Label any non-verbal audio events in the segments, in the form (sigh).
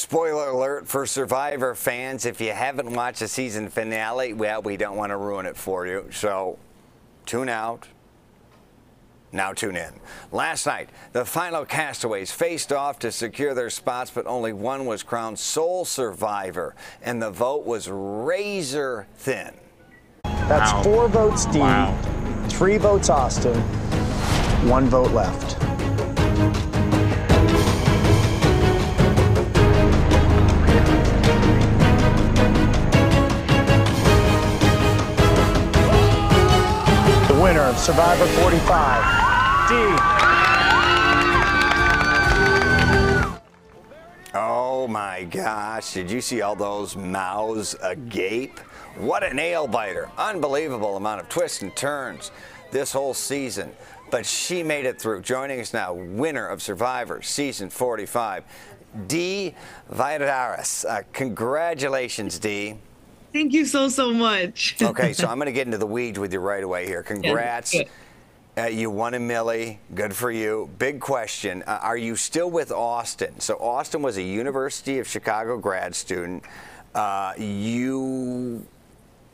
Spoiler alert for Survivor fans, if you haven't watched the season finale, well, we don't want to ruin it for you. So tune out. Now tune in. Last night, the final castaways faced off to secure their spots, but only one was crowned sole survivor, and the vote was razor thin. That's wow. four votes Dee, wow. three votes Austin, one vote left. Survivor 45, Dee. Oh my gosh, did you see all those mouths agape? What a nail biter. Unbelievable amount of twists and turns this whole season. But she made it through. Joining us now, winner of Survivor, season 45, Dee Valladares. Uh, congratulations, Dee. Thank you so, so much. (laughs) okay, so I'm going to get into the weeds with you right away here. Congrats. Yeah, uh, you won a Millie. Good for you. Big question. Uh, are you still with Austin? So, Austin was a University of Chicago grad student. Uh, you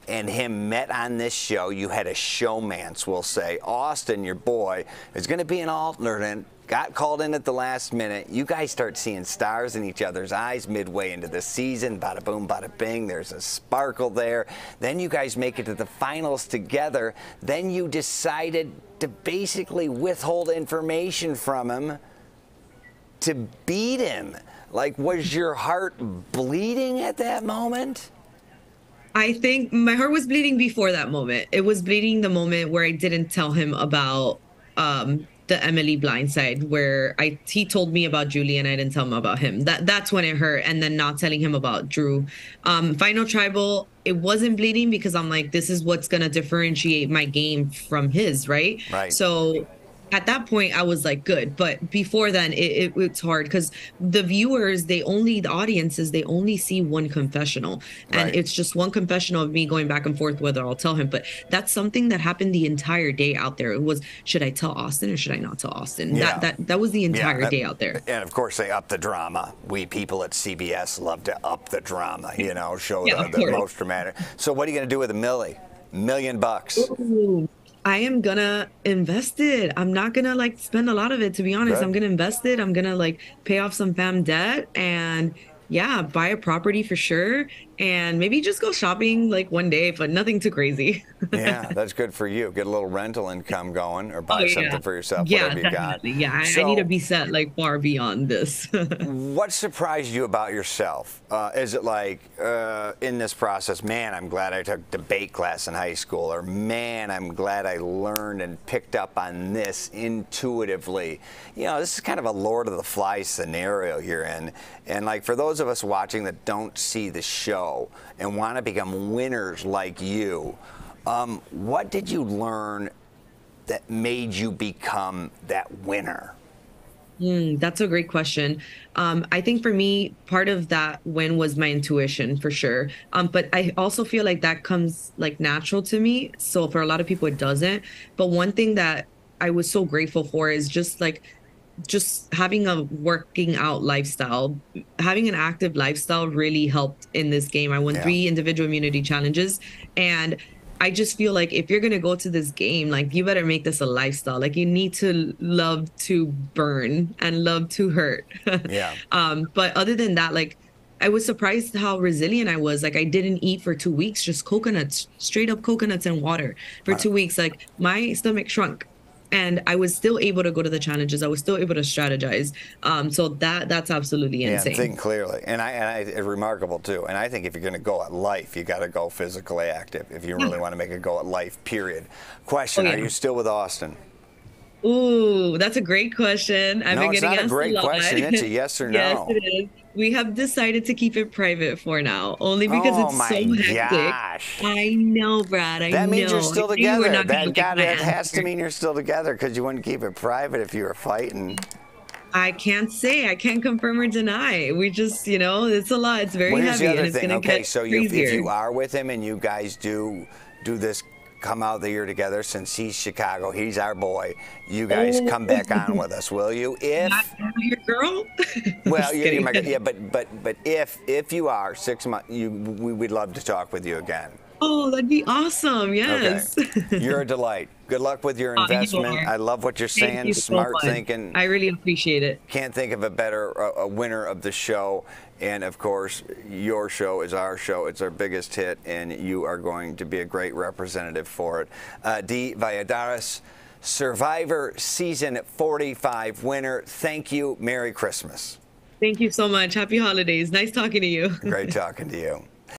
and him met on this show. You had a showmance, we'll say. Austin, your boy, is going to be an alternate got called in at the last minute. You guys start seeing stars in each other's eyes midway into the season. Bada boom, bada bing. There's a sparkle there. Then you guys make it to the finals together. Then you decided to basically withhold information from him to beat him. Like, was your heart bleeding at that moment? I think my heart was bleeding before that moment. It was bleeding the moment where I didn't tell him about um, the Emily blindside where I he told me about Julie and I didn't tell him about him. That that's when it hurt, and then not telling him about Drew. Um, Final Tribal, it wasn't bleeding because I'm like, this is what's gonna differentiate my game from his, right? Right. So at that point I was like good, but before then it, it it's hard because the viewers they only the audiences they only see one confessional and right. it's just one confessional of me going back and forth whether I'll tell him. But that's something that happened the entire day out there. It was should I tell Austin or should I not tell Austin? Yeah. That that that was the entire yeah, day out there. And of course they up the drama. We people at CBS love to up the drama. You know, show yeah, the, the most dramatic. So what are you going to do with a millie? Million bucks. Ooh. I am gonna invest it. I'm not gonna like spend a lot of it to be honest. I'm gonna invest it. I'm gonna like pay off some fam debt and yeah, buy a property for sure and maybe just go shopping like one day, but nothing too crazy. (laughs) yeah, that's good for you. Get a little rental income going or buy oh, yeah. something for yourself, yeah, whatever you definitely. got. Yeah, so, I need to be set like far beyond this. (laughs) what surprised you about yourself? Uh, is it like uh, in this process, man, I'm glad I took debate class in high school, or man, I'm glad I learned and picked up on this intuitively? You know, this is kind of a Lord of the Flies scenario you're in. And like for those of us watching that don't see the show, and want to become winners like you, um, what did you learn that made you become that winner? Mm, that's a great question. Um, I think for me, part of that win was my intuition for sure. Um, but I also feel like that comes like natural to me. So for a lot of people, it doesn't. But one thing that I was so grateful for is just like just having a working out lifestyle, having an active lifestyle really helped in this game. I won yeah. three individual immunity challenges and I just feel like if you're gonna go to this game, like you better make this a lifestyle. Like you need to love to burn and love to hurt. (laughs) yeah. Um, but other than that, like I was surprised how resilient I was. Like I didn't eat for two weeks, just coconuts, straight up coconuts and water for two weeks. Like my stomach shrunk and I was still able to go to the challenges. I was still able to strategize. Um, so that that's absolutely insane. Yeah, think clearly, and I, and I it's remarkable too. And I think if you're going to go at life, you got to go physically active. If you really want to make a go at life, period. Question: oh, yeah. Are you still with Austin? Ooh, that's a great question. I've no, been getting it's not a great a question. It's a yes or (laughs) no. Yes, it is. We have decided to keep it private for now, only because oh it's so hectic. Gosh. I know, Brad. I that know. means you're still together. That, got, that has to mean you're still together because you wouldn't keep it private if you were fighting. I can't say. I can't confirm or deny. We just, you know, it's a lot. It's very well, heavy, and it's going to okay, get so you, if you are with him and you guys do do this come out the year together since he's Chicago. He's our boy. You guys oh. come back on with us, will you? If your girl. (laughs) well, my, yeah, but but but if if you are six months, you we, would love to talk with you again. Oh, that'd be awesome. Yes. Okay. (laughs) You're a delight. Good luck with your investment. Oh, you I love what you're saying. You Smart so thinking. I really appreciate it. Can't think of a better a winner of the show. And of course, your show is our show. It's our biggest hit, and you are going to be a great representative for it. Uh, Dee Valladares, Survivor Season 45 winner. Thank you. Merry Christmas. Thank you so much. Happy holidays. Nice talking to you. Great (laughs) talking to you.